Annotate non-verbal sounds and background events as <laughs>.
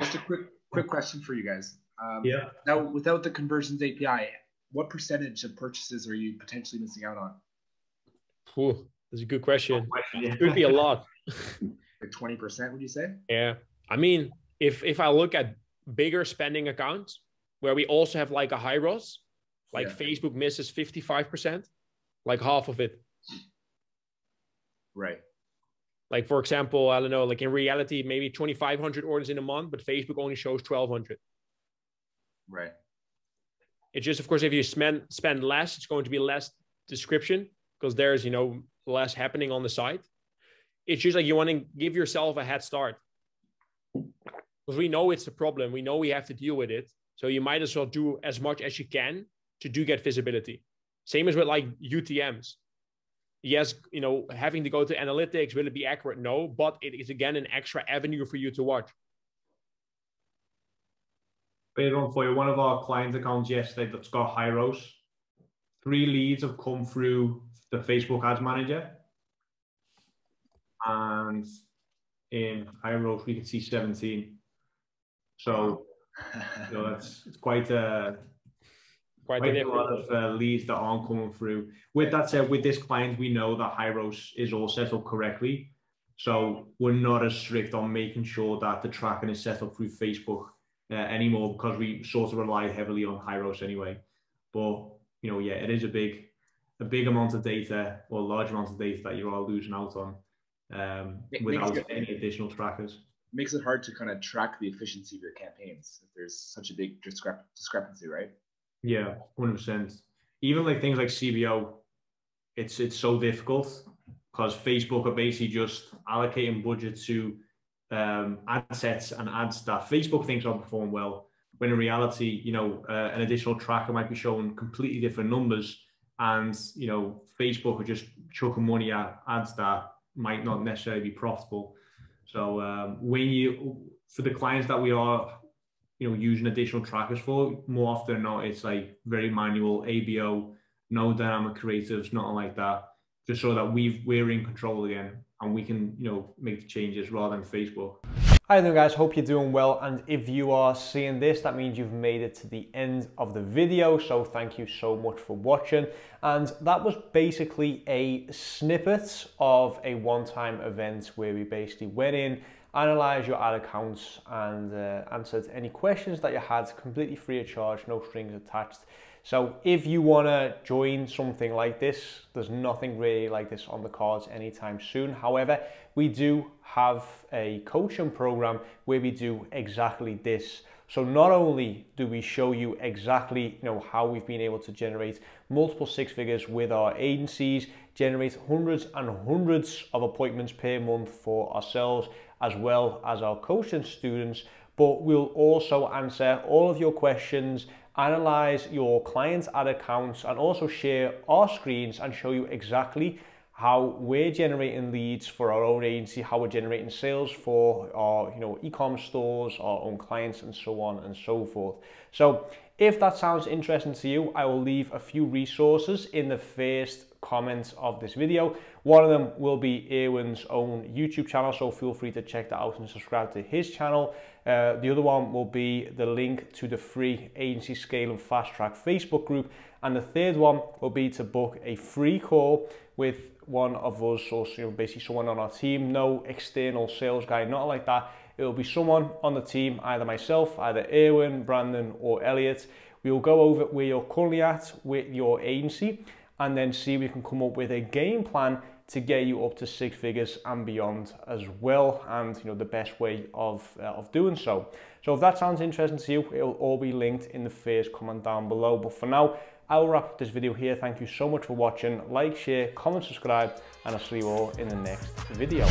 Just a quick quick question for you guys. Um, yeah. Now, without the conversions API, what percentage of purchases are you potentially missing out on? Ooh, that's a good question. It could be a lot. <laughs> like twenty percent, would you say? Yeah, I mean, if if I look at bigger spending accounts where we also have like a high ROS, like yeah. Facebook misses fifty five percent, like half of it. Right. Like for example, I don't know, like in reality, maybe 2,500 orders in a month, but Facebook only shows 1,200. Right. It's just, of course, if you spend spend less, it's going to be less description because there's you know less happening on the site. It's just like you want to give yourself a head start because we know it's a problem. We know we have to deal with it. So you might as well do as much as you can to do get visibility. Same as with like UTM's yes, you know, having to go to analytics, will it be accurate? No, but it is again an extra avenue for you to watch. One for you. One of our client accounts yesterday that's got Hyros. Three leads have come through the Facebook Ads Manager. And in Hyros, we can see 17. So, you know, that's it's quite a quite, quite a lot of uh, leads that aren't coming through. With that said, with this client, we know that Hyros is all set up correctly. So we're not as strict on making sure that the tracking is set up through Facebook uh, anymore because we sort of rely heavily on Hyros anyway. But you know, yeah, it is a big, a big amount of data or large amount of data that you are losing out on um, without it, any additional trackers. Makes it hard to kind of track the efficiency of your campaigns if there's such a big discrep- discrepancy, right? Yeah, hundred percent. Even like things like CBO, it's it's so difficult because Facebook are basically just allocating budget to um, ad sets and ad staff. Facebook thinks I'll perform well, when in reality, you know, uh, an additional tracker might be showing completely different numbers, and you know, Facebook are just chucking money at ads that might not necessarily be profitable. So um, when you, for the clients that we are you know using additional trackers for. More often than not it's like very manual abo no dynamic creatives nothing like that. Just so that we we're in control again and we can you know make the changes rather than facebook. Hi there guys, hope you're doing well. And if you are seeing this that means you've made it to the end of the video. So thank you so much for watching. And that was basically a snippet of a one-time event where we basically went in analyze your ad accounts and uh, answered any questions that you had completely free of charge, no strings attached. So if you want to join something like this, there's nothing really like this on the cards anytime soon. However, we do have a coaching program where we do exactly this. So not only do we show you exactly you know how we've been able to generate multiple six figures with our agencies, generate hundreds and hundreds of appointments per month for ourselves as well as our coaching students, but we'll also answer all of your questions, analyze your clients' ad accounts, and also share our screens and show you exactly how we're generating leads for our own agency, how we're generating sales for our you know e-commerce stores, our own clients, and so on and so forth. So if that sounds interesting to you, I will leave a few resources in the first comments of this video. One of them will be Erwin's own YouTube channel, so feel free to check that out and subscribe to his channel. Uh, the other one will be the link to the free Agency Scale and Fast Track Facebook group. And the third one will be to book a free call with one of us, or you know, basically someone on our team, no external sales guy, not like that. It will be someone on the team, either myself, either Erwin, Brandon, or Elliot. We will go over where you're currently at with your agency and then see if we can come up with a game plan to get you up to six figures and beyond as well and you know the best way of uh, of doing so. So if that sounds interesting to you it'll all be linked in the first comment down below. But for now i'll wrap up this video here. Thank you so much for watching. Like share comment subscribe and i'll see you all in the next video